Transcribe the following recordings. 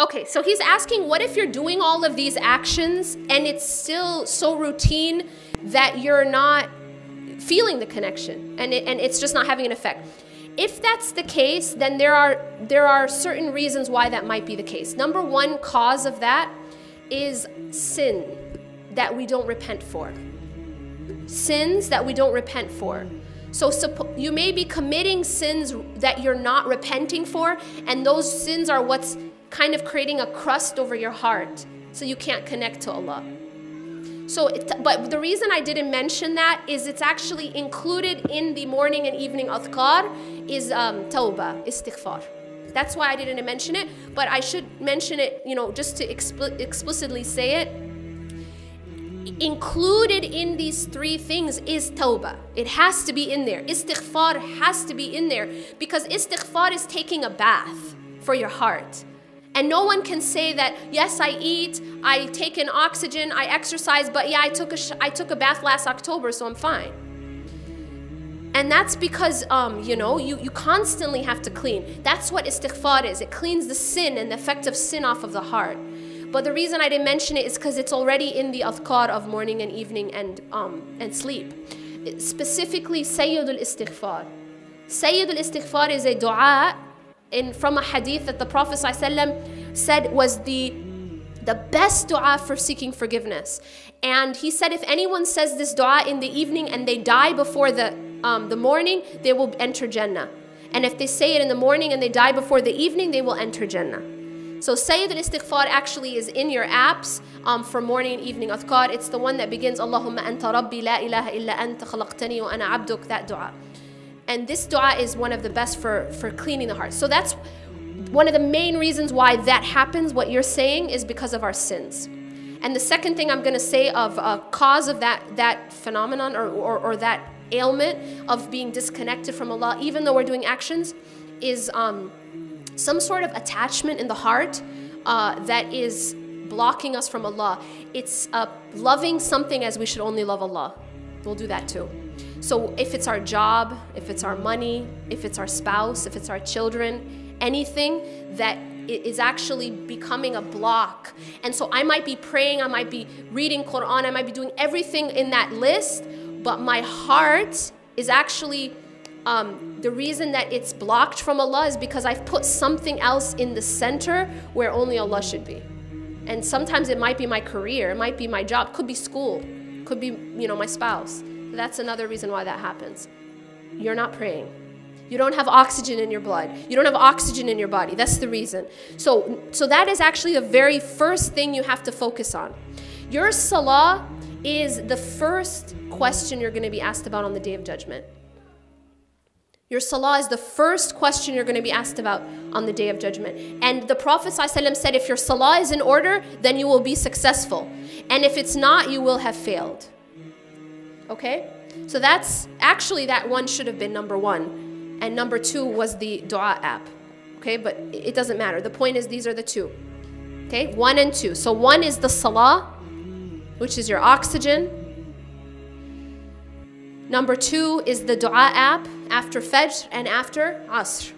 Okay, so he's asking what if you're doing all of these actions and it's still so routine that you're not feeling the connection and, it, and it's just not having an effect. If that's the case, then there are there are certain reasons why that might be the case. Number one cause of that is sin that we don't repent for. Sins that we don't repent for. So you may be committing sins that you're not repenting for, and those sins are what's kind of creating a crust over your heart, so you can't connect to Allah. So, it, but the reason I didn't mention that is it's actually included in the morning and evening adhkar is um, tawbah, istighfar. That's why I didn't mention it, but I should mention it, you know, just to expl explicitly say it. Included in these three things is tawbah. It has to be in there. Istighfar has to be in there because istighfar is taking a bath for your heart. And no one can say that, yes, I eat, I take in oxygen, I exercise, but yeah, I took a, I took a bath last October, so I'm fine. And that's because, um, you know, you, you constantly have to clean. That's what istighfar is. It cleans the sin and the effect of sin off of the heart. But the reason I didn't mention it is because it's already in the adhkar of morning and evening and, um, and sleep. Specifically, Sayyidul Istighfar. Sayyidul Istighfar is a dua in, from a hadith that the Prophet ﷺ said was the, the best dua for seeking forgiveness. And he said, if anyone says this dua in the evening and they die before the, um, the morning, they will enter Jannah. And if they say it in the morning and they die before the evening, they will enter Jannah. So Sayyid al-Istighfar actually is in your apps um, for morning and evening adhkar. It's the one that begins, Allahumma anta rabbi la ilaha illa anta khalaqtani wa ana abduk, that dua. And this dua is one of the best for, for cleaning the heart. So that's one of the main reasons why that happens, what you're saying, is because of our sins. And the second thing I'm going to say of a cause of that, that phenomenon or, or, or, that ailment of being disconnected from Allah, even though we're doing actions, is um, some sort of attachment in the heart uh, that is blocking us from Allah. It's uh, loving something as we should only love Allah. We'll do that too. So if it's our job, if it's our money, if it's our spouse, if it's our children, anything that is actually becoming a block. And so I might be praying, I might be reading Quran, I might be doing everything in that list, but my heart is actually um, the reason that it's blocked from Allah is because I've put something else in the center where only Allah should be. And sometimes it might be my career, it might be my job, could be school, could be, you know, my spouse. That's another reason why that happens. You're not praying. You don't have oxygen in your blood. You don't have oxygen in your body. That's the reason. So, so that is actually the very first thing you have to focus on. Your salah is the first question you're going to be asked about on the day of judgment. Your salah is the first question you're going to be asked about on the day of judgment. And the Prophet ﷺ said, if your salah is in order, then you will be successful. And if it's not, you will have failed. Okay? So that's actually that one should have been number one. And number two was the dua app. Okay? But it doesn't matter. The point is these are the two. Okay? One and two. So one is the salah, which is your oxygen. Number two is the dua app after Fajr and after Asr.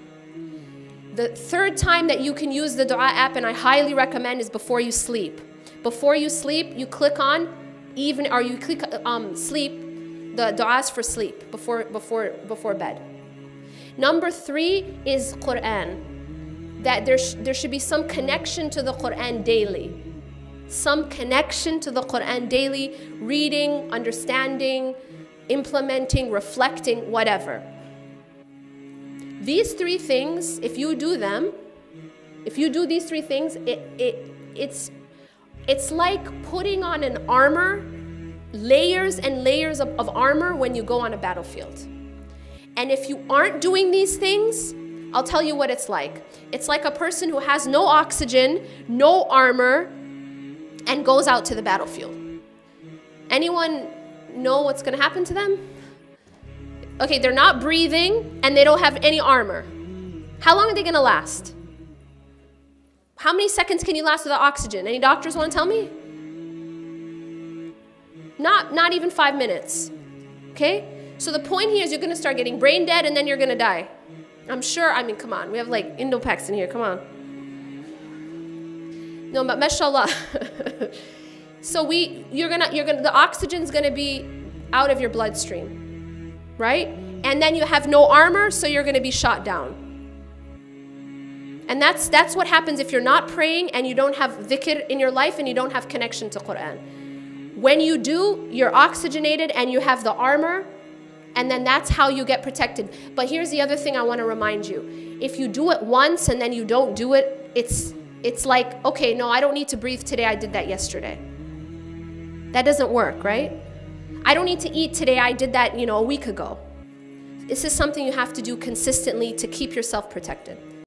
The third time that you can use the dua app, and I highly recommend, is before you sleep. Before you sleep, you click on even or you click um, sleep, the du'as for sleep before before before bed. Number three is Quran. That there, sh there should be some connection to the Quran daily. Some connection to the Quran daily, reading, understanding, implementing, reflecting, whatever. These three things, if you do them, if you do these three things, it, it, it's it's like putting on an armor, layers and layers of, of armor when you go on a battlefield. And if you aren't doing these things, I'll tell you what it's like. It's like a person who has no oxygen, no armor, and goes out to the battlefield. Anyone know what's going to happen to them? Okay, they're not breathing and they don't have any armor. How long are they going to last? How many seconds can you last without oxygen? Any doctors want to tell me? Not, not even five minutes. Okay? So the point here is you're going to start getting brain dead and then you're going to die. I'm sure, I mean, come on. We have like Indopex in here. Come on. No, but mashallah. so we you're gonna you're gonna the oxygen's gonna be out of your bloodstream. Right? And then you have no armor, so you're gonna be shot down. And that's that's what happens if you're not praying and you don't have dhikr in your life and you don't have connection to Quran. When you do, you're oxygenated and you have the armor, and then that's how you get protected. But here's the other thing I want to remind you. If you do it once and then you don't do it, it's it's like, okay, no, I don't need to breathe today. I did that yesterday. That doesn't work, right? I don't need to eat today. I did that, you know, a week ago. This is something you have to do consistently to keep yourself protected.